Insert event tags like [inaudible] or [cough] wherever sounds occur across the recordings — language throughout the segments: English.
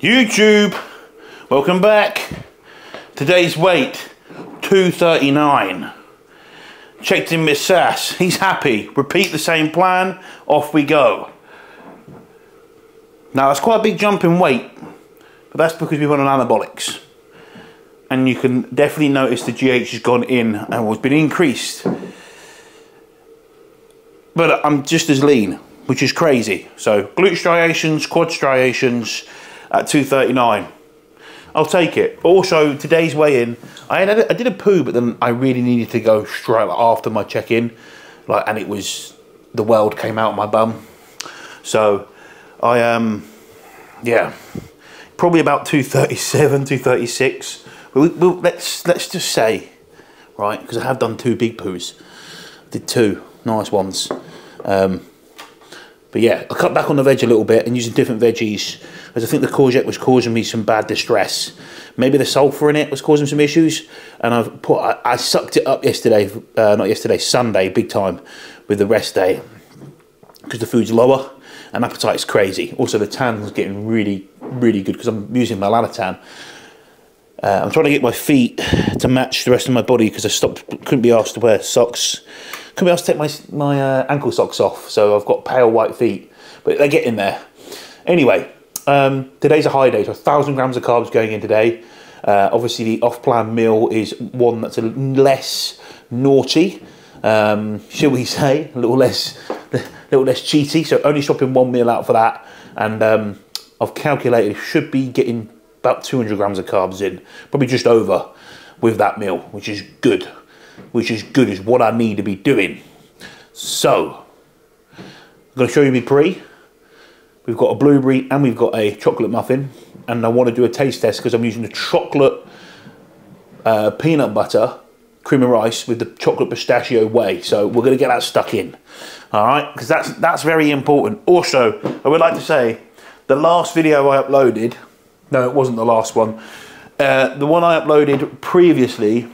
YouTube, welcome back. Today's weight, 239. Checked in Miss Sass, he's happy. Repeat the same plan, off we go. Now that's quite a big jump in weight, but that's because we've on anabolics. And you can definitely notice the GH has gone in and has been increased. But I'm just as lean, which is crazy. So glute striations, quad striations, at 239. I'll take it. Also, today's weigh-in, I, I did a poo, but then I really needed to go straight after my check-in, like, and it was the world came out of my bum. So, I um, yeah, probably about 237, 236. we we'll, let's let's just say, right, because I have done two big poos. did two nice ones. Um, but yeah, I cut back on the veg a little bit and using different veggies because I think the courgette was causing me some bad distress. Maybe the sulfur in it was causing some issues, and I've put I, I sucked it up yesterday, uh, not yesterday, Sunday, big time, with the rest day because the food's lower and appetite's crazy. Also, the tan's getting really, really good because I'm using melanotan. Uh, I'm trying to get my feet to match the rest of my body because I stopped, couldn't be asked to wear socks can be asked to take my, my uh, ankle socks off, so I've got pale white feet, but they get in there. Anyway, um, today's a high day, so 1,000 grams of carbs going in today. Uh, obviously, the off-plan meal is one that's a less naughty, um, shall we [laughs] say, a little less, a [laughs] little less cheaty. So only swapping one meal out for that, and um, I've calculated should be getting about 200 grams of carbs in, probably just over with that meal, which is good which is good as what I need to be doing. So, I'm going to show you my pre. We've got a blueberry and we've got a chocolate muffin. And I want to do a taste test because I'm using the chocolate uh, peanut butter cream of rice with the chocolate pistachio whey. So we're going to get that stuck in. All right, because that's, that's very important. Also, I would like to say, the last video I uploaded, no, it wasn't the last one. Uh, the one I uploaded previously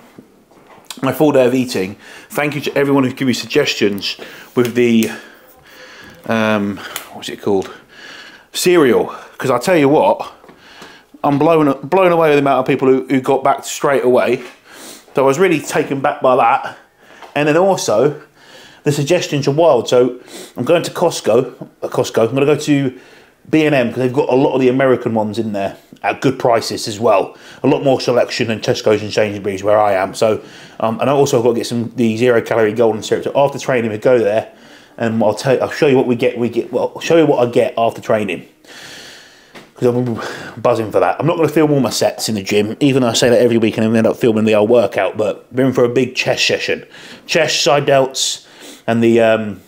my full day of eating. Thank you to everyone who gave me suggestions with the, um, what's it called? Cereal. Because I tell you what, I'm blown, blown away with the amount of people who, who got back straight away. So I was really taken back by that. And then also, the suggestions are wild. So I'm going to Costco, uh, Costco, I'm going to go to B&M because they've got a lot of the American ones in there at good prices as well. A lot more selection than Tesco's and Sainsbury's where I am. So, um, and I also got to get some the zero calorie golden syrup. So after training, we go there, and I'll tell you, I'll show you what we get. We get well, I'll show you what I get after training because I'm buzzing for that. I'm not going to film all my sets in the gym, even though I say that every week and I end up filming the old workout. But we're in for a big chest session, chest, side delts, and the um,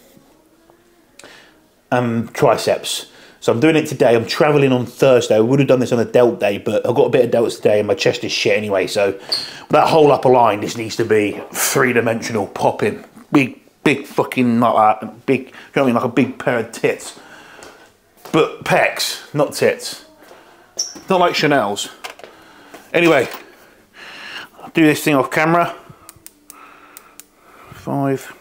um, triceps. So I'm doing it today. I'm traveling on Thursday. I would have done this on a delt day, but I've got a bit of delts today and my chest is shit anyway. So that whole upper line, this needs to be three-dimensional, popping. Big, big fucking, like that. Big, you know what I mean? Like a big pair of tits. But pecs, not tits. Not like Chanel's. Anyway, I'll do this thing off camera. Five.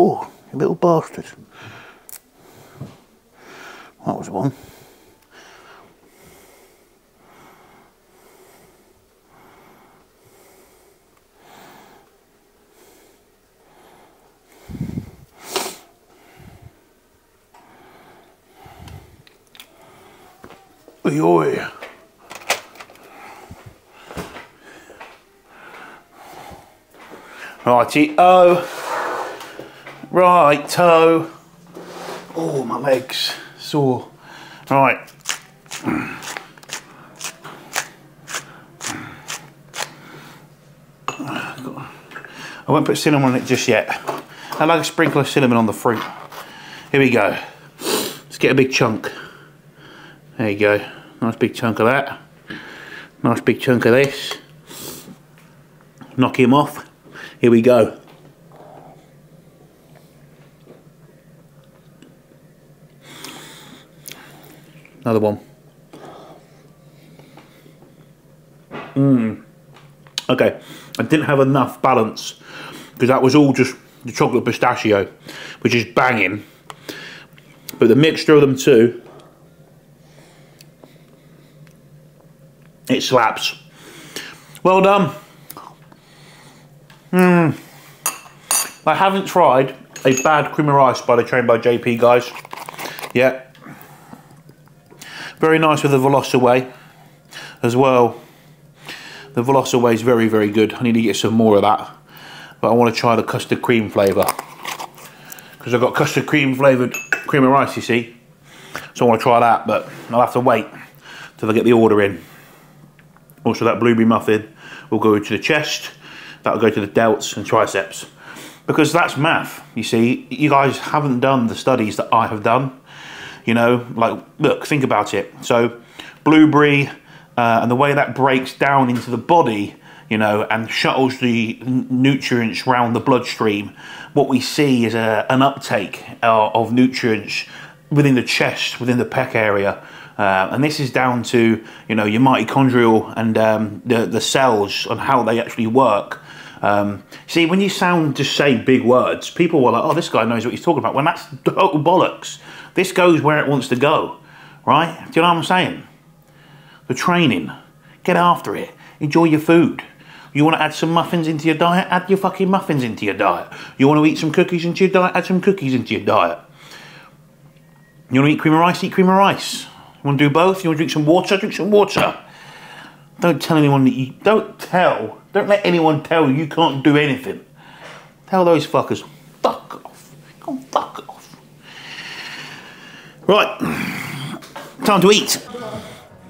Oh, you little bastard. That was one. Oi. Righty, oh. Right, toe. Oh, my legs sore. Right. I won't put cinnamon on it just yet. I like a sprinkle of cinnamon on the fruit. Here we go. Let's get a big chunk. There you go. Nice big chunk of that. Nice big chunk of this. Knock him off. Here we go. Another one. Mmm. Okay, I didn't have enough balance because that was all just the chocolate pistachio, which is banging. But the mixture of them two, it slaps. Well done. Hmm. I haven't tried a bad cream of rice by the Train by JP guys yet. Very nice with the Veloci as well. The Veloci is very, very good. I need to get some more of that. But I want to try the custard cream flavour. Because I've got custard cream flavoured cream of rice, you see. So I want to try that, but I'll have to wait till I get the order in. Also, that blueberry muffin will go to the chest. That'll go to the delts and triceps. Because that's math, you see. You guys haven't done the studies that I have done. You know, like, look, think about it. So, blueberry uh, and the way that breaks down into the body, you know, and shuttles the nutrients around the bloodstream, what we see is a, an uptake uh, of nutrients within the chest, within the pec area. Uh, and this is down to, you know, your mitochondrial and um, the, the cells and how they actually work. Um, see, when you sound just say big words, people are like, oh, this guy knows what he's talking about. When that's total bollocks. This goes where it wants to go, right? Do you know what I'm saying? The training. Get after it. Enjoy your food. You want to add some muffins into your diet? Add your fucking muffins into your diet. You want to eat some cookies into your diet? Add some cookies into your diet. You want to eat cream of rice? Eat cream of rice. You want to do both? You want to drink some water? Drink some water. Don't tell anyone that you... Don't tell. Don't let anyone tell you you can't do anything. Tell those fuckers, fuck off. Go fuck off. Right, time to eat.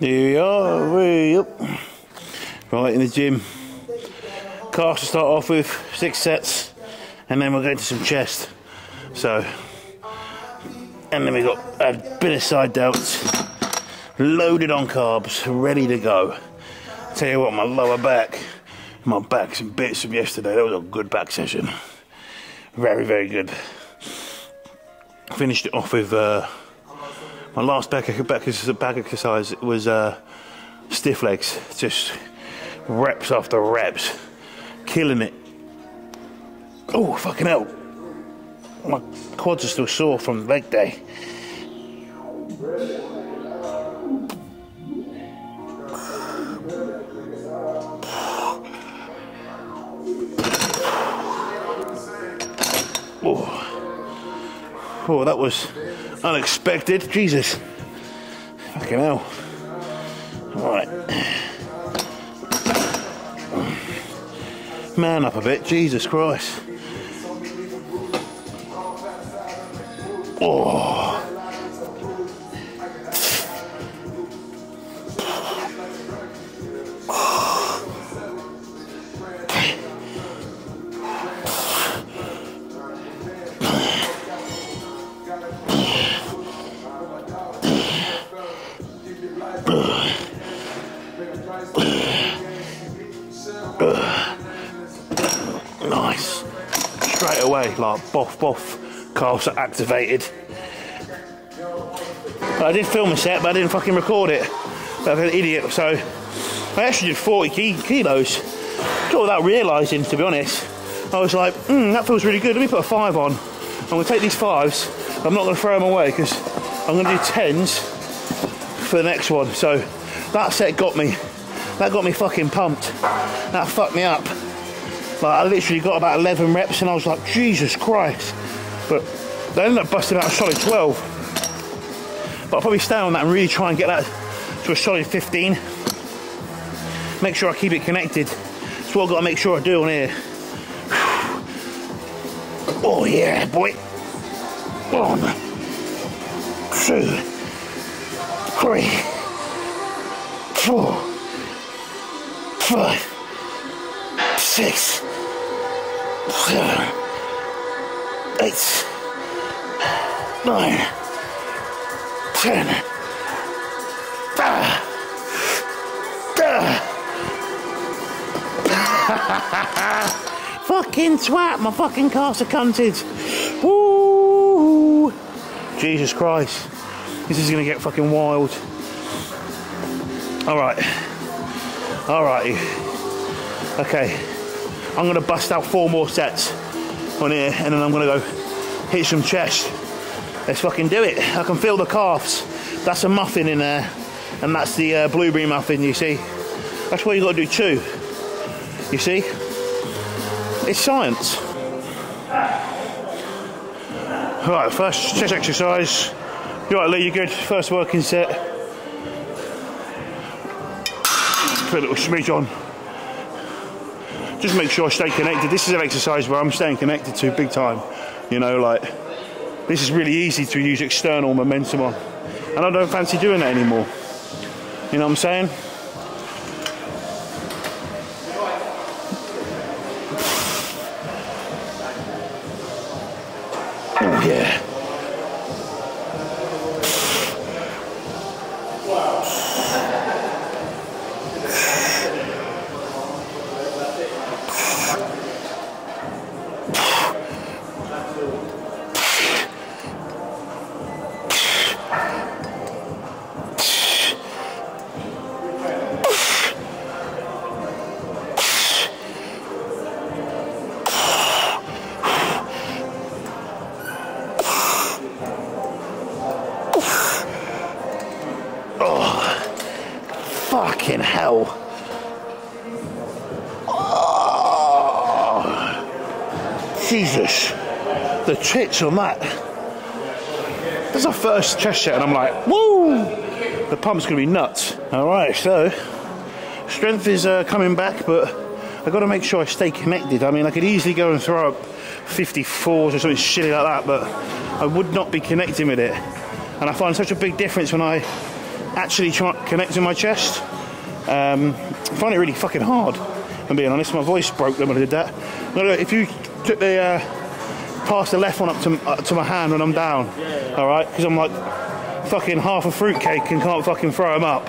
Here we are, up. Right in the gym. Cast to start off with, six sets, and then we're going to some chest. So, and then we got a bit of side delts, loaded on carbs, ready to go. Tell you what, my lower back, my back's in bits from yesterday. That was a good back session. Very, very good. Finished it off with uh, my last back, back, back exercise was uh, stiff legs, just reps after reps, killing it. Oh, fucking hell. My quads are still sore from leg day. Oh, oh that was unexpected. Jesus. Fucking hell. Alright. Man up a bit, Jesus Christ. Oh. Boff boff, are activated. I did film a set, but I didn't fucking record it. Like an idiot, so I actually did 40 key kilos. Got without realising, to be honest. I was like, hmm, that feels really good. Let me put a five on. I'm gonna take these fives. I'm not gonna throw them away because I'm gonna do tens for the next one. So that set got me. That got me fucking pumped. That fucked me up. Like I literally got about 11 reps and I was like, Jesus Christ. But they ended up busting out a solid 12. But I'll probably stay on that and really try and get that to a solid 15. Make sure I keep it connected. That's what I've got to make sure I do on here. [sighs] Oh yeah, boy. One, two, three, four, five, six, seven, eight, nine, ten. Ah. [laughs] Ah. fucking twat, my fucking cars are cunted. Woo! Jesus Christ. This is gonna get fucking wild. Alright. Alright. Okay. I'm gonna bust out four more sets on here and then I'm gonna go hit some chest. Let's fucking do it. I can feel the calves. That's a muffin in there and that's the uh, blueberry muffin, you see. That's what you gotta do too. You see? It's science. All right, first chest exercise. You right, Lee? you're good? First working set. Put a little smidge on. Just make sure I stay connected. This is an exercise where I'm staying connected to big time. You know, like this is really easy to use external momentum on, and I don't fancy doing that anymore. You know what I'm saying? Tits on that. There's our first chest set, and I'm like, woo! The pump's gonna be nuts. Alright, so strength is uh, coming back, but I've got to make sure I stay connected. I mean, I could easily go and throw up 54s or something shitty like that, but I would not be connecting with it. And I find such a big difference when I actually try connecting my chest. Um, I find it really fucking hard. I'm being honest. My voice broke when I did that. If you took the uh, pass the left one up to uh, to my hand when I'm down, all right, because I'm like fucking half a fruitcake and can't fucking throw them up.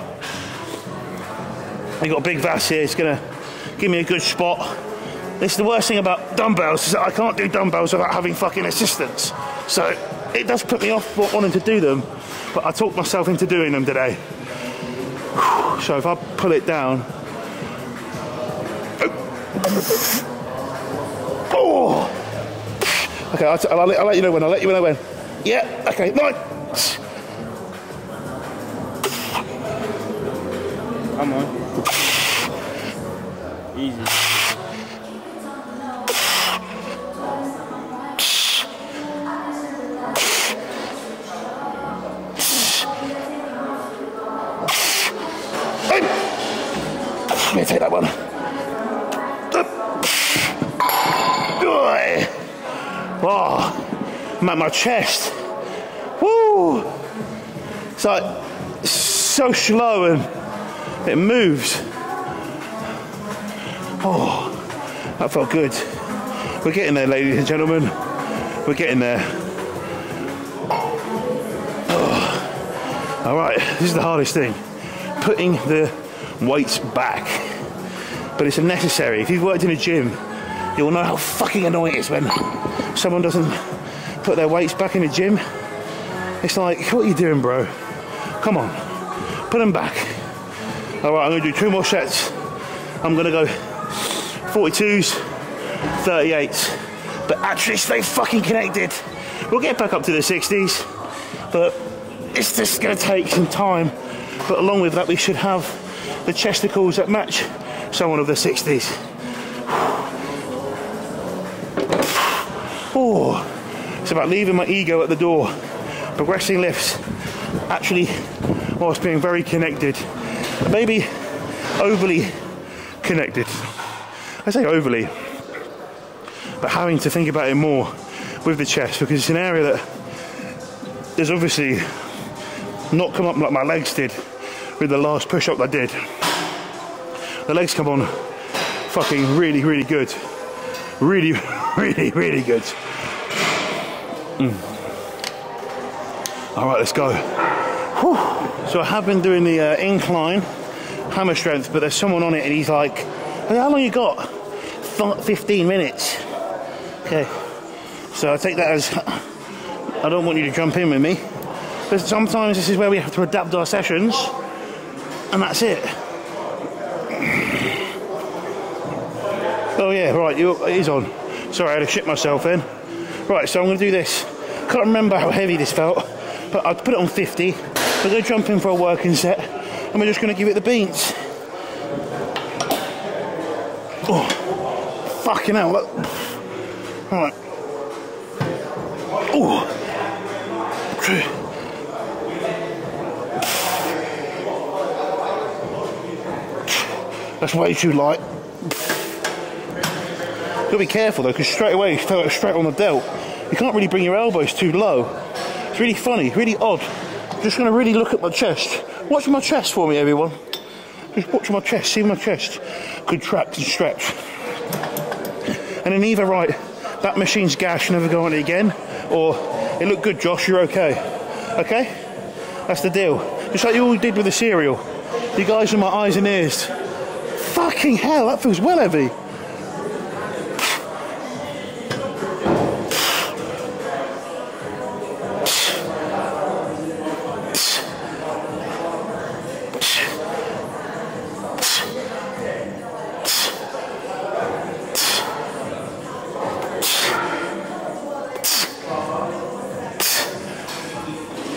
I got a big vas here. It's gonna give me a good spot. This is the worst thing about dumbbells is that I can't do dumbbells without having fucking assistance. So it does put me off wanting to do them, but I talked myself into doing them today. [sighs] So if I pull it down, oh, okay, I'll, I'll, let, I'll let you know when. I'll let you know when. Yeah, okay, nine. Come on. Easy. Oh, my chest. Woo! It's like so slow and it moves. Oh, that felt good. We're getting there, ladies and gentlemen. We're getting there. Oh. All right, this is the hardest thing putting the weights back. But it's necessary. If you've worked in a gym, you'll know how fucking annoying it is when someone doesn't put their weights back in the gym. It's like, what are you doing, bro? Come on, put them back. All right, I'm gonna do two more sets. I'm gonna go 42s, 38s, but actually stay fucking connected. We'll get back up to the 60s, but it's just gonna take some time. But along with that, we should have the chesticles that match someone of the 60s. It's about leaving my ego at the door, progressing lifts, actually, whilst being very connected, maybe overly connected. I say overly, but having to think about it more with the chest because it's an area that there's obviously not come up like my legs did with the last push up I did. The legs come on fucking really, really good. Really, [laughs] really, really good. Mm. All right, let's go. Whew. So I have been doing the uh, incline hammer strength, but there's someone on it and he's like, how long you got? 15 minutes. Okay. So I take that as [laughs] I don't want you to jump in with me. But sometimes this is where we have to adapt our sessions, and that's it. Oh yeah, right, you, it is on. Sorry, I had to shit myself in. Right, so I'm going to do this. Can't remember how heavy this felt, but I'll put it on 50. We're going to jump in for a working set, and we're just going to give it the beans. Oh, fucking hell. Look. Right. Oh. That's way too light. Gotta be careful though, because straight away you felt it straight on the delt. You can't really bring your elbows too low. It's really funny, really odd. Just gonna really look at my chest. Watch my chest for me, everyone. Just watch my chest, see my chest contract and stretch. And then either right, that machine's gash, never go on it again, or it looked good, Josh, you're okay. Okay? That's the deal. Just like you all did with the cereal. You guys are my eyes and ears. Fucking hell, that feels well heavy.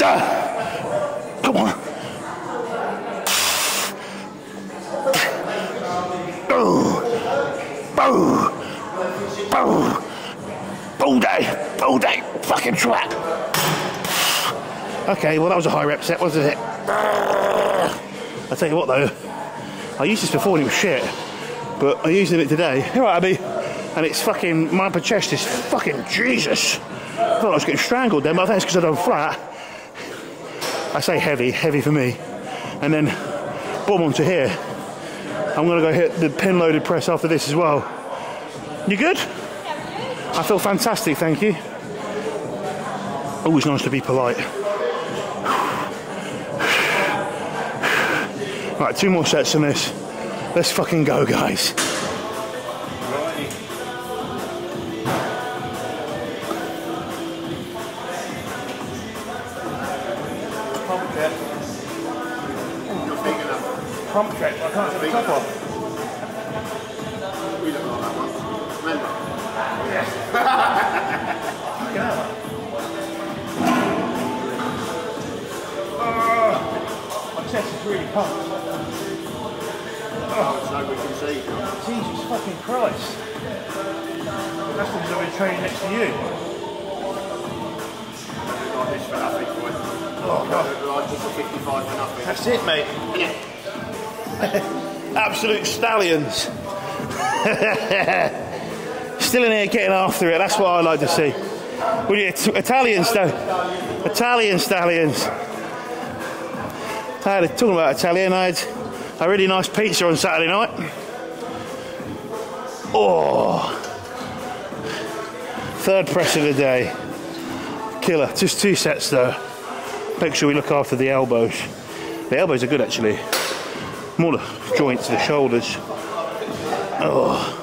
Ah! Come on. Oh. Boom. Boom. All day. All day. Fucking trap. A rep set, wasn't it? I tell you what though, I used this before and it was shit, but I used it today. [laughs] Right, Abby, and it's fucking my upper chest is fucking Jesus. I thought I was getting strangled then, but I think it's because I done flat. I say heavy, heavy for me, and then boom onto here. I'm gonna go hit the pin loaded press after this as well. You good? I feel fantastic, thank you. Always nice to be polite. Right, two more sets on this. Let's fucking go, guys. Training next to you. Like this for nothing, boy. Oh, God. Like just a 55 for nothing. That's it, mate. [laughs] Absolute stallions. [laughs] Still in here getting after it. That's what I like to see. Well, yeah, Italian sta- Italian stallions. I had a, talking about Italian. I had a really nice pizza on Saturday night. Oh, third press of the day. Killer. Just two sets though. Make sure we look after the elbows. The elbows are good actually. More the joints, the shoulders. Oh.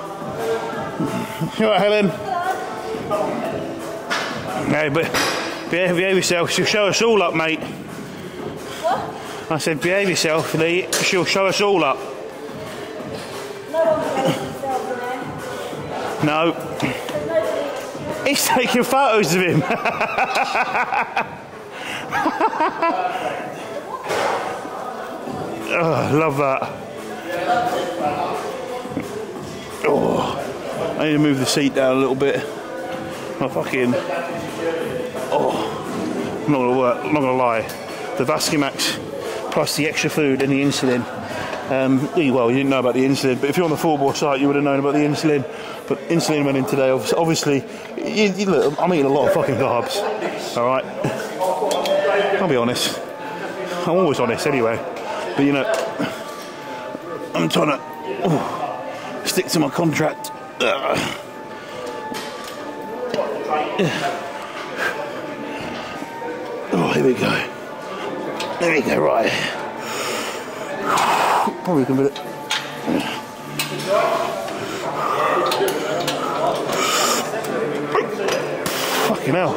You alright, Helen? No, but behave, behave yourself. She'll show us all up, mate. What? I said, behave yourself, Lee. She'll show us all up. No one behaves themselves in there. No. He's taking photos of him. [laughs] oh, love that. Oh, I need to move the seat down a little bit. My fucking. Oh, I'm not gonna work. I'm not gonna lie. The Vascumax plus the extra food and the insulin. Um, well, you didn't know about the insulin, but if you're on the bore site, you would have known about the insulin. But insulin went in today. Obviously, you, you look, I'm eating a lot of fucking carbs. All right, I'll be honest. I'm always honest anyway. But you know, I'm trying to oh, stick to my contract. Ugh. Oh, here we go. There we go. Right. Probably can put it. Fucking hell.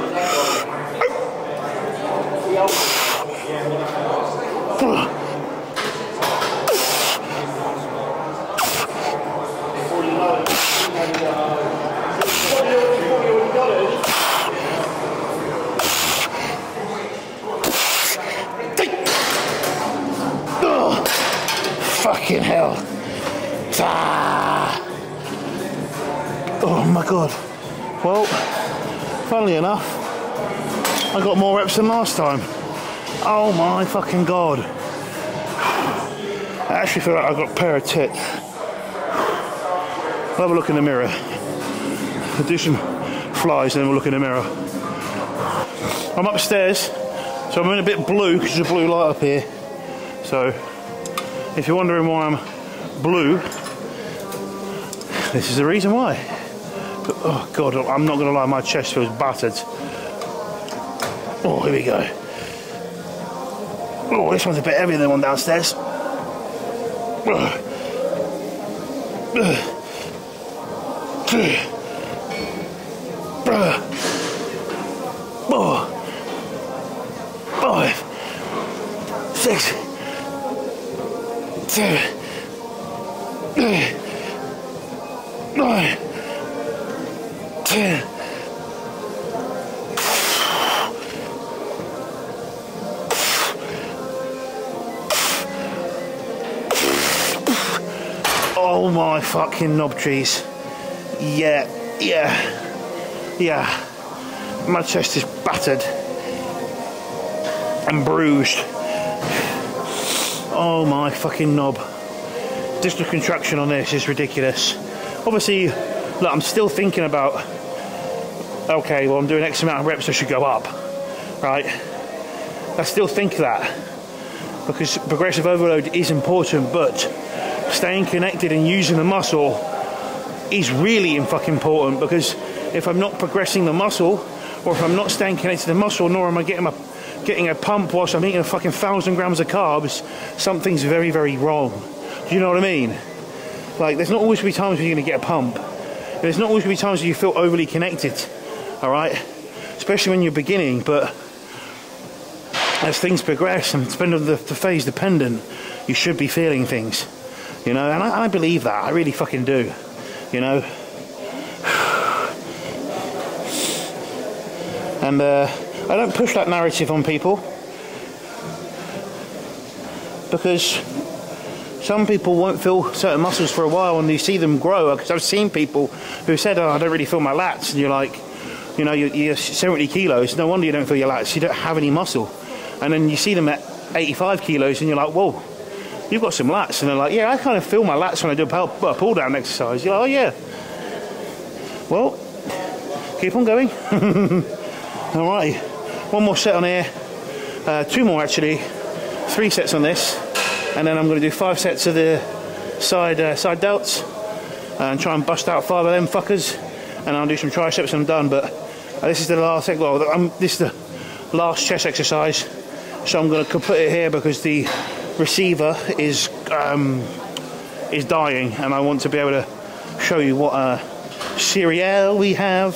Fucking hell. Ah. Oh my god. Well, funnily enough, I got more reps than last time. Oh my fucking god. I actually feel like I've got a pair of tits. I'll have a look in the mirror. Some flies and then we'll look in the mirror. I'm upstairs, so I'm in a bit blue because there's a blue light up here. So, if you're wondering why I'm blue, this is the reason why. But, oh god, I'm not going to lie, my chest feels battered. Oh, here we go. Oh, this one's a bit heavier than the one downstairs. Four, five, six, Oh my fucking knob trees. Yeah, yeah, yeah. My chest is battered and bruised. Oh my fucking knob. The contraction on this is ridiculous. Obviously, look, I'm still thinking about, okay, well, I'm doing X amount of reps, I should go up, right? I still think that because progressive overload is important, but staying connected and using the muscle is really fucking important because if I'm not progressing the muscle or if I'm not staying connected to the muscle nor am I getting a getting a pump whilst I'm eating a fucking thousand grams of carbs something's very very wrong. Do you know what I mean? Like there's not always going to be times when you're going to get a pump. There's not always going to be times when you feel overly connected all right especially when you're beginning but as things progress and depending on the, the phase dependent you should be feeling things you know? And I, I believe that I really fucking do you know? [sighs] And uh, I don't push that narrative on people. Because some people won't feel certain muscles for a while and you see them grow. Because I've seen people who said oh I don't really feel my lats. And you're like you know you're, you're 70 kilos. No wonder you don't feel your lats. You don't have any muscle. And then you see them at 85 kilos and you're like whoa you've got some lats. And they're like yeah I kind of feel my lats when I do a pull, down exercise. You're like oh yeah. Well keep on going. [laughs] All right one more set on here. Uh, two more actually. Three sets on this. And then I'm going to do five sets of the side uh, side delts and try and bust out five of them fuckers. And I'll do some triceps and I'm done but uh, this is the last thing. well I'm, this is the last chest exercise. So I'm going to put it here because the receiver is um, is dying and I want to be able to show you what uh, cereal we have.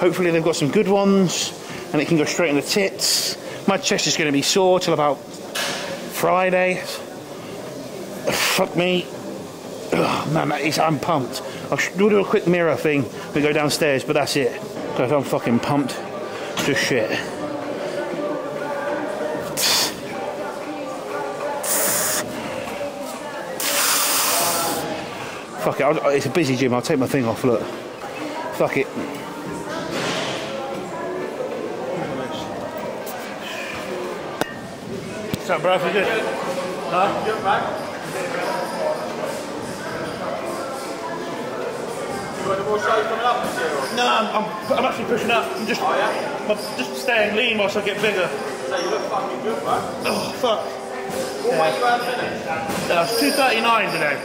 Hopefully they've got some good ones and it can go straight in the tits. My chest is going to be sore till about Friday. Fuck me. Oh, man I'm pumped. I'll do a quick mirror thing. We go downstairs but that's it. Because I'm fucking pumped to shit. Fuck it, I'll, it's a busy gym, I'll take my thing off, look. Fuck it. Coming up this year? Or? No, I'm, I'm, I'm actually pushing up. I'm just, Oh, yeah? I'm just staying lean whilst I get bigger. So you look fucking good, man. Oh, fuck. What weight you? Uh, it's 239 today.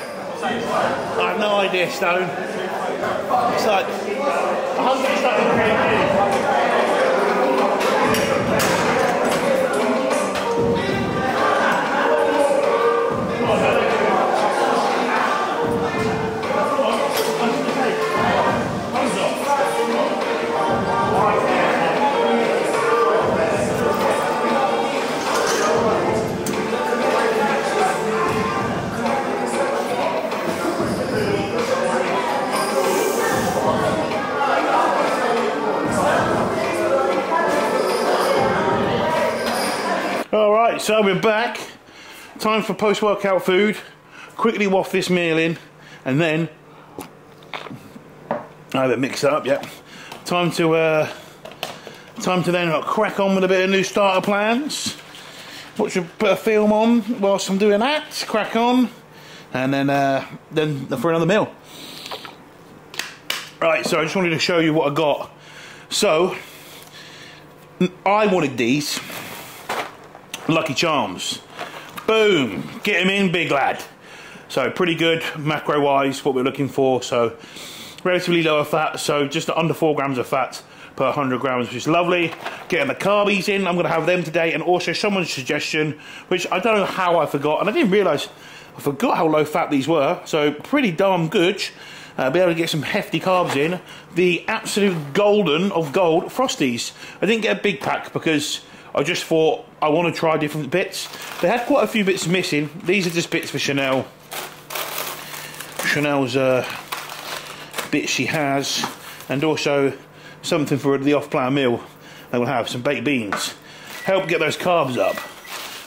I have no idea, Stone. It's like 100 something kg. Right, so we're back. Time for post-workout food. quickly waft this meal in, and then I have it mixed up. Yep. Time to uh, time to then crack on with a bit of new starter plans. Watch a bit of film on whilst I'm doing that. Crack on, and then uh, then for another meal. Right. So I just wanted to show you what I got. So I wanted these Lucky Charms. Boom! Get them in, big lad. So pretty good macro wise, what we're looking for. So relatively lower fat, so just under four grams of fat per 100 grams, which is lovely. Getting the carbies in, I'm going to have them today, and also someone's suggestion, which I don't know how I forgot, and I didn't realise I forgot how low fat these were, so pretty darn good. Uh, be able to get some hefty carbs in. The absolute golden of gold Frosties. I didn't get a big pack because I just thought I want to try different bits. They had quite a few bits missing. These are just bits for Chanel. Chanel's uh, bits she has, and also something for the off-plan meal. They will have some baked beans. Help get those carbs up,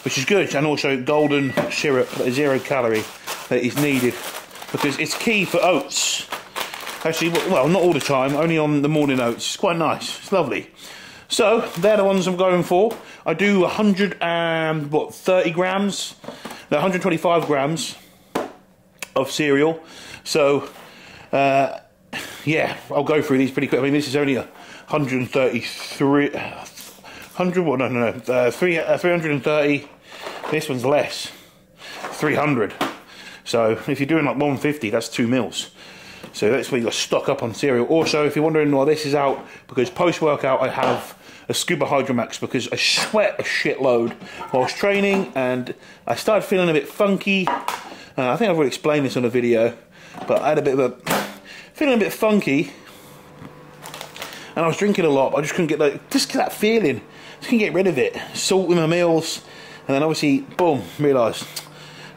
which is good, and also golden syrup, zero calorie, that is needed because it's key for oats. Actually, well, not all the time, only on the morning oats. It's quite nice. It's lovely. So they're the ones I'm going for. I do 100 and what 30 grams, no, 125 grams of cereal. So uh, yeah, I'll go through these pretty quick. I mean, this is only 133, 100. What? No, no, no. Uh, three, uh, 330. This one's less, 300. So if you're doing like 150, that's two mils. So that's where you got to stock up on cereal. Also, if you're wondering why this is out, because post workout I have a Scuba Hydromax because I sweat a shitload whilst training and I started feeling a bit funky. Uh, I think I've already explained this on a video, but I had a bit of a feeling a bit funky and I was drinking a lot, I just couldn't get that just that feeling. Just couldn't get rid of it. Salt in my meals, and then obviously, boom, realised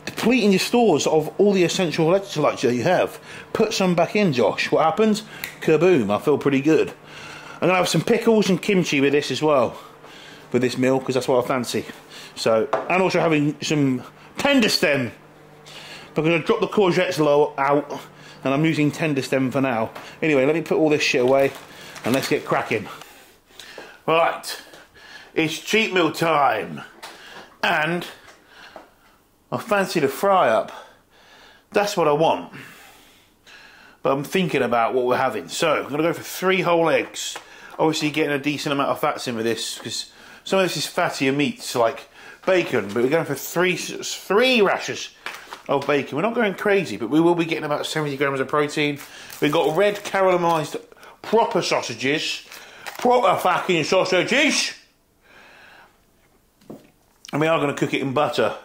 depleting your stores of all the essential electrolytes that you have. Put some back in, Josh. What happens? Kaboom! I feel pretty good. I'm gonna have some pickles and kimchi with this as well, with this meal because that's what I fancy. So, and also having some tender stem. I'm gonna drop the courgettes low out, and I'm using tender stem for now. Anyway, let me put all this shit away, and let's get cracking. Right, it's cheat meal time, and I fancy the fry up. That's what I want. But I'm thinking about what we're having. So I'm going to go for three whole eggs. Obviously getting a decent amount of fats in with this because some of this is fattier meats like bacon. But we're going for three, three rashers of bacon. We're not going crazy, but we will be getting about 70 grams of protein. We've got red caramelised proper sausages. Proper fucking sausages. And we are going to cook it in butter.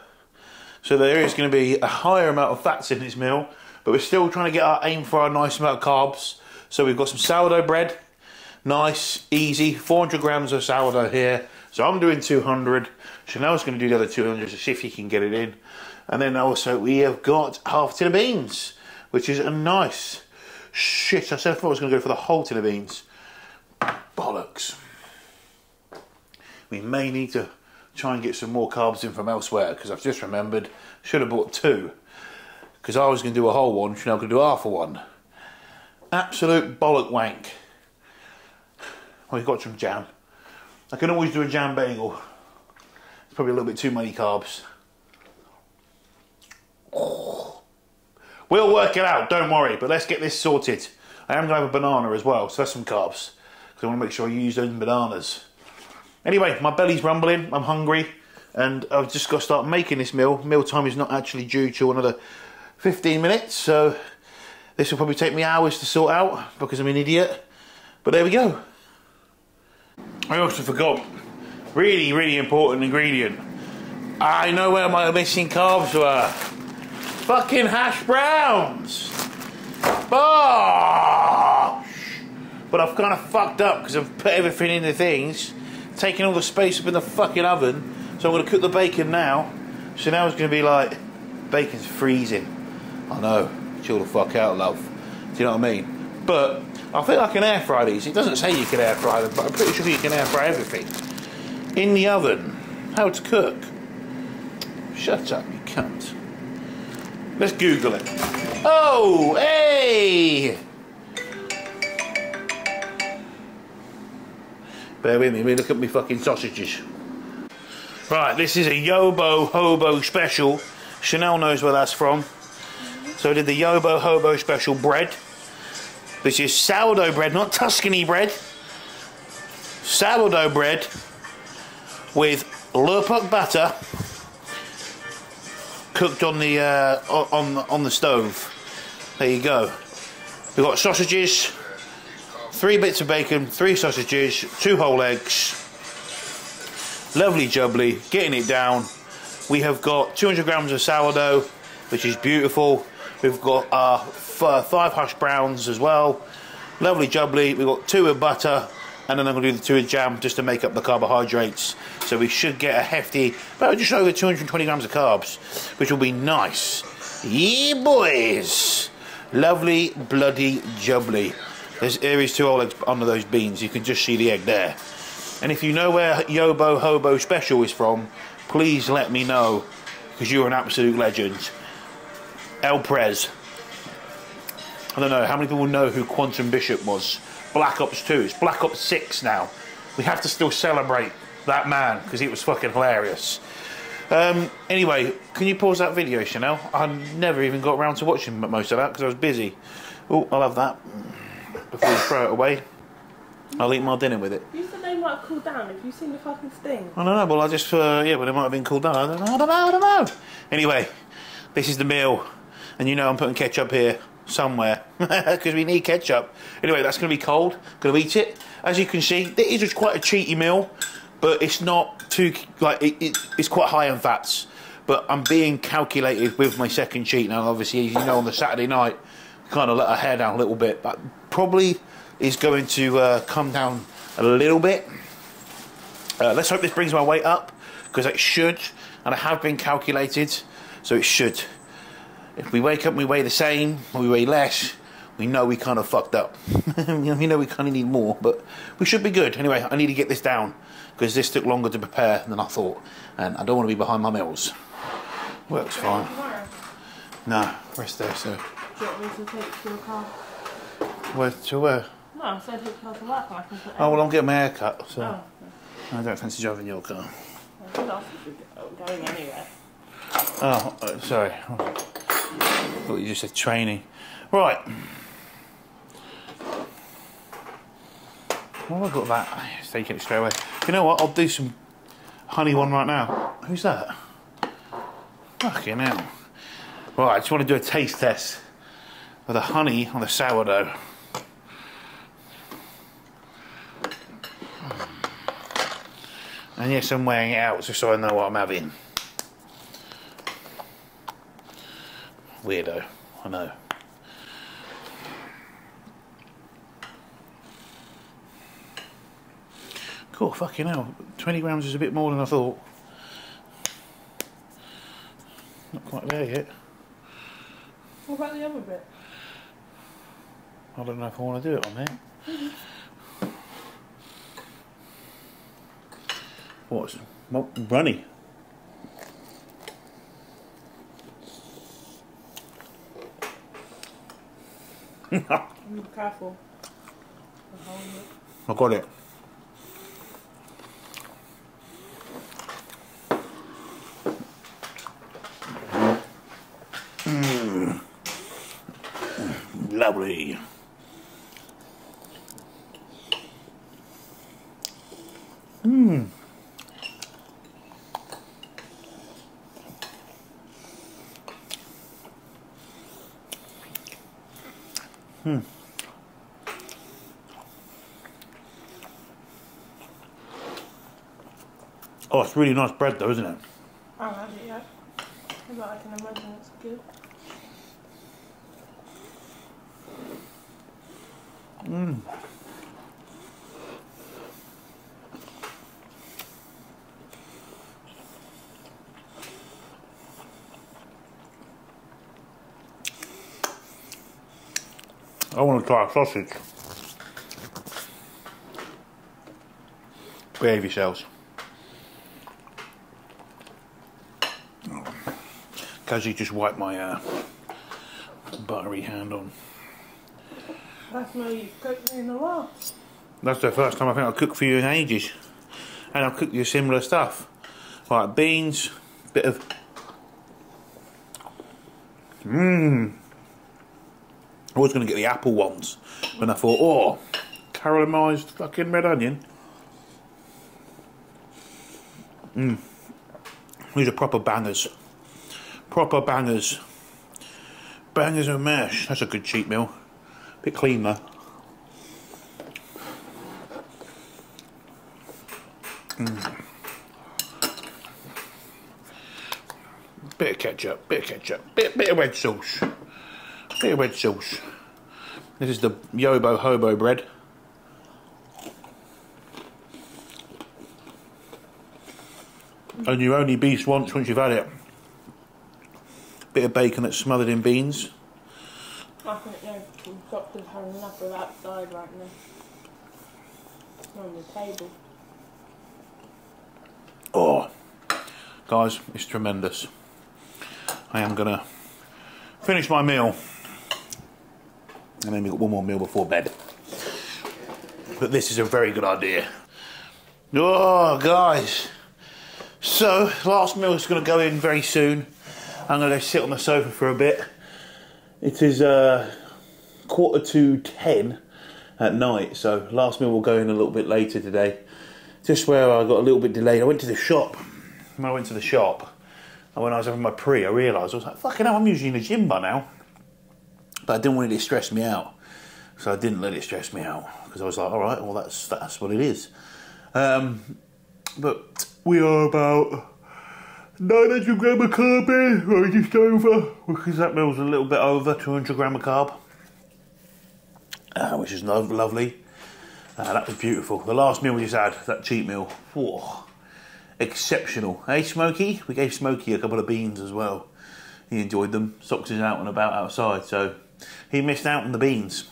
So there is going to be a higher amount of fats in this meal, but we're still trying to get our aim for a nice amount of carbs. So we've got some sourdough bread, nice, easy, 400 grams of sourdough here. So I'm doing 200. Chanel's going to do the other 200 to see if he can get it in. And then also we have got half tin of beans, which is a nice shit. I said I thought I was going to go for the whole tin of beans. Bollocks. We may need to try and get some more carbs in from elsewhere because I've just remembered should have bought two because I was going to do a whole one, Chanel could do half a one. Absolute bollock wank. Oh, We've got some jam. I can always do a jam bagel. It's probably a little bit too many carbs. Oh. We'll work it out, don't worry, but let's get this sorted. I am going to have a banana as well, so that's some carbs. Because I want to make sure I use those bananas. Anyway, my belly's rumbling, I'm hungry, and I've just got to start making this meal. Meal time is not actually due till another 15 minutes, so this will probably take me hours to sort out because I'm an idiot. But there we go. I also forgot, really, really important ingredient. I know where my missing carbs were. Fucking hash browns. Bosh! But I've kind of fucked up because I've put everything in the things taking all the space up in the fucking oven. So I'm going to cook the bacon now. So now it's going to be like, bacon's freezing. I know, chill the fuck out, love. Do you know what I mean? But I think I can air fry these. It doesn't say you can air fry them, but I'm pretty sure you can air fry everything. In the oven. How to cook. Shut up, you cunt. Let's Google it. Oh, hey! Bear with me, we look at me fucking sausages. Right, this is a Yobo Hobo special. Chanel knows where that's from. So did the Yobo Hobo special bread. This is sourdough bread, not Tuscany bread. Sourdough bread with Lurpak butter cooked on the uh, on on the stove. There you go. We've got sausages, three bits of bacon, three sausages, two whole eggs. Lovely jubbly, getting it down. We have got 200 grams of sourdough, which is beautiful. We've got uh, five hash browns as well. Lovely jubbly. We've got two of butter, and then I'm going to do the two of jam just to make up the carbohydrates. So we should get a hefty, about just over 220 grams of carbs, which will be nice. Yeah, boys. Lovely, bloody jubbly. There's here is two eggs under those beans. You can just see the egg there. And if you know where Yobo Hobo Special is from, please let me know because you're an absolute legend. El Prez. I don't know how many people know who Quantum Bishop was. Black Ops 2. It's Black Ops 6 now. We have to still celebrate that man because he was fucking hilarious. Um, anyway, can you pause that video, Chanel? I never even got around to watching most of that because I was busy. Oh, I'll have that before you throw it away. I'll eat my dinner with it. You said they might have cooled down. Have you seen the fucking sting? I don't know, well, I just, uh, yeah, but it might have been cooled down. I don't know, I don't know, I don't know. Anyway, this is the meal, and you know I'm putting ketchup here somewhere [laughs] because we need ketchup. Anyway, that's going to be cold. Going to eat it. As you can see, it is quite a cheaty meal, but it's not too, like, it, it, it's quite high in fats. But I'm being calculated with my second cheat now. Obviously, as you know, on the Saturday night, kind of let our hair down a little bit. But probably is going to uh, come down a little bit. Uh, let's hope this brings my weight up because it should, and I have been calculated, so it should. If we wake up and we weigh the same, or we weigh less, we know we kind of fucked up. [laughs] we know we kind of need more, but we should be good. Anyway, I need to get this down because this took longer to prepare than I thought, and I don't want to be behind my meals. Works fine. No, rest there, so. Do you want me to take to your car? Where to where? No, I said take your car to work I can put Oh, well, I'm getting my hair cut, so Oh, I don't fancy driving your car. I said I was going anywhere. Oh, uh, sorry. I thought you just said training. Right. Well, I've got that. It's taking it straight away. You know what? I'll do some honey one right now. Who's that? Fucking hell. Right, I just want to do a taste test of the honey on the sourdough. And yes, I'm weighing it out just so I know what I'm having. Weirdo, I know. Cool, fucking hell. 20 grams is a bit more than I thought. Not quite there yet. What about the other bit? I don't know if I want to do it on there. Mm-hmm. What's what, runny? Careful. I got it. Mm. Lovely. Mmm. Oh, it's really nice bread though, isn't it? I don't it yet. But I can imagine it's good. Mm. I want to try a sausage. Behave yourselves. Casually just wipe my uh, buttery hand on. That's no you've cooked me in a while. That's the first time I think I've cooked for you in ages. And I've cooked you similar stuff. Like beans, bit of. Mmm. I was going to get the apple ones. When I thought, oh, caramelised fucking red onion. Mmm. These are proper bangers. Proper bangers. Bangers and mash. That's a good cheap meal. Bit clean though. Mm. Bit of ketchup, bit of ketchup, bit, bit of red sauce. Bit of red sauce. This is the Yobo Hobo bread. And you only beast once once you've had it. Bit of bacon that's smothered in beans. I think the doctor's having enough of outside right now. On the table. Oh, guys, it's tremendous. I am gonna finish my meal, and then we've got one more meal before bed. But this is a very good idea. Oh, guys. So, last meal is going to go in very soon. I'm to go sit on the sofa for a bit. It is uh, quarter to ten at night, so last meal will go in a little bit later today. Just where I got a little bit delayed. I went to the shop. When I went to the shop, and when I was having my pre, I realised I was like, fucking hell, I'm usually in the gym by now. But I didn't want it to stress me out. So I didn't let it stress me out. Because I was like, alright, well, that's, that's what it is. Um, but we are about 900 gram of carb in, or just over, because that meal's a little bit over 200 gram of carb, uh, which is lo- lovely. Uh, that was beautiful. The last meal we just had, that cheat meal, whoa, exceptional. Hey, Smokey, we gave Smokey a couple of beans as well. He enjoyed them. Socks is out and about outside, so he missed out on the beans.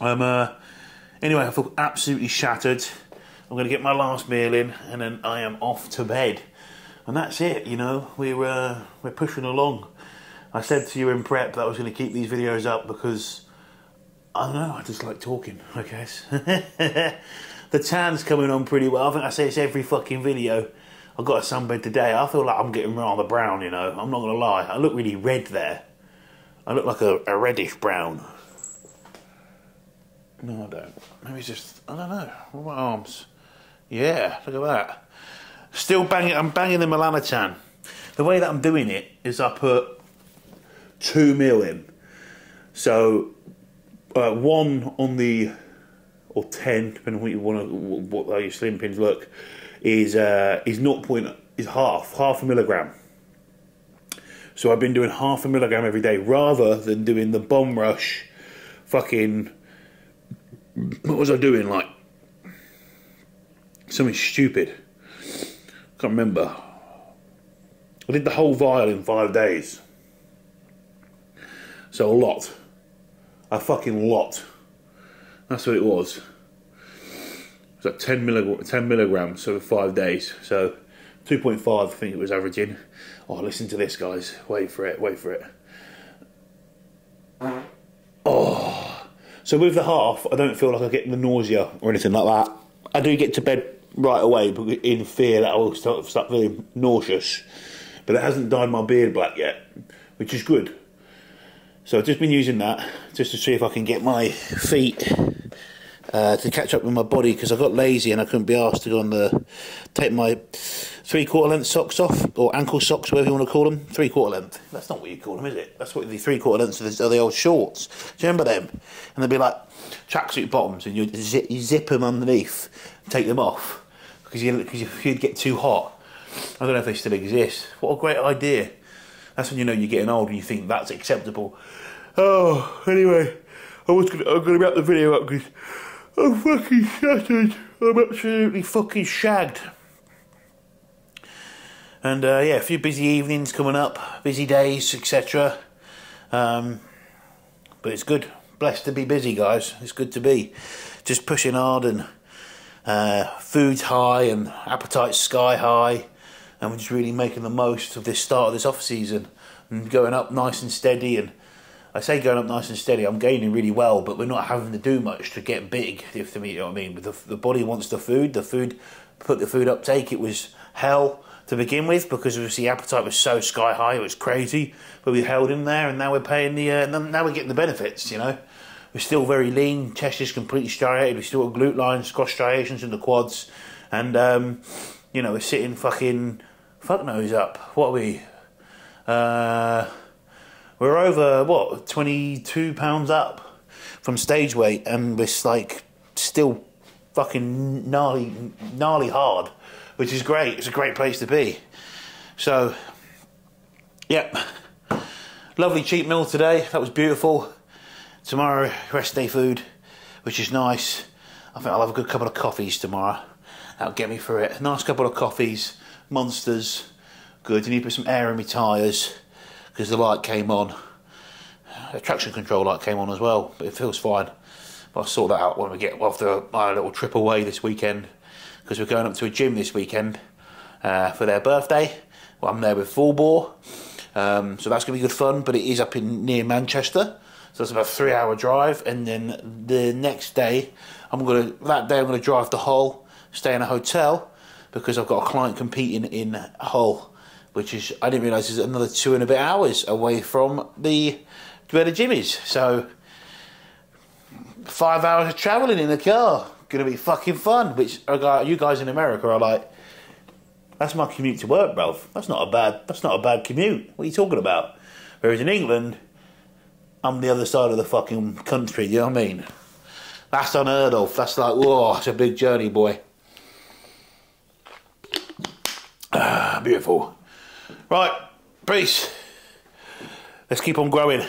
Um, uh, anyway, I feel absolutely shattered. I'm going to get my last meal in, and then I am off to bed. And that's it. You know, we're uh, we're pushing along. I said to you in prep that I was going to keep these videos up because I don't know. I just like talking. I guess [laughs] the tan's coming on pretty well. I think I say it's every fucking video. I got a sunbed today. I feel like I'm getting rather brown. You know, I'm not going to lie. I look really red there. I look like a, a reddish brown. No, I don't. Maybe it's just I don't know. What are my arms? Yeah, look at that. Still banging. I'm banging the Melanotan. The way that I'm doing it is I put two mil in. So uh, one on the or ten, depending on what you want to, what how your slin pins look, is uh, is not point is half half a milligram. So I've been doing half a milligram every day rather than doing the bomb rush, fucking. What was I doing? Like something stupid. Can't remember. I did the whole vial in five days. So a lot. A fucking lot. That's what it was. It was like 10, millig- 10 milligrams over five days. So 2.5, I think it was averaging. Oh, listen to this, guys. Wait for it, wait for it. Oh. So with the half, I don't feel like I get the nausea or anything like that. I do get to bed right away but in fear that I will start, start feeling nauseous. But it hasn't dyed my beard black yet, which is good. So I've just been using that just to see if I can get my feet uh, to catch up with my body because I got lazy and I couldn't be asked to go on the take my three quarter length socks off or ankle socks, whatever you want to call them. Three quarter length. That's not what you call them, is it? That's what the three quarter lengths are the old shorts. Do you remember them? And they'd be like tracksuit bottoms, and you zip, you zip them underneath, take them off because you because you'd get too hot. I don't know if they still exist. What a great idea! That's when you know you're getting old and you think that's acceptable. Oh, anyway, I was gonna, I'm gonna wrap the video up because I'm fucking shattered. I'm absolutely fucking shagged. And uh, yeah, a few busy evenings coming up, busy days, etc. Um, but it's good. Blessed to be busy, guys. It's good to be. Just pushing hard and uh, food's high and appetite's sky high. and we're just really making the most of this start of this off season and going up nice and steady. And I say going up nice and steady, I'm gaining really well, but we're not having to do much to get big. If you know what I mean, the, the body wants the food. The food, put the food uptake. It was hell to begin with because obviously appetite was so sky high, it was crazy. But we held in there, and now we're paying the. Uh, now we're getting the benefits. You know, we're still very lean. Chest is completely striated. We still got glute lines, cross striations in the quads, and um, you know we're sitting fucking fuck nose up. What are we? Uh, we're over what twenty two pounds up from stage weight, and we're like still fucking gnarly, gnarly hard, which is great. It's a great place to be. So, yep, lovely cheap meal today. That was beautiful. Tomorrow, rest day food, which is nice. I think I'll have a good couple of coffees tomorrow. That'll get me through it. Nice couple of coffees, monsters. Good. You need to put some air in my tyres because the light came on. The traction control light came on as well, but it feels fine. But I'll sort that out when we get after my little trip away this weekend because we're going up to a gym this weekend uh, for their birthday. Well, I'm there with Full Boar, um, so that's going to be good fun. But it is up in near Manchester, so it's about a three-hour drive. And then the next day, I'm to that day I'm to drive to Hull, stay in a hotel because I've got a client competing in Hull, which is I didn't realise is another two and a bit hours away from the where the gym is. So five hours of travelling in the car. Gonna be fucking fun. Which you guys in America are like, that's my commute to work, bro. That's not a bad. That's not a bad commute. What are you talking about? Whereas in England, I'm the other side of the fucking country. You know what I mean? That's unheard of. That's like, whoa, it's a big journey, boy. Ah, beautiful. Right, peace. Let's keep on growing.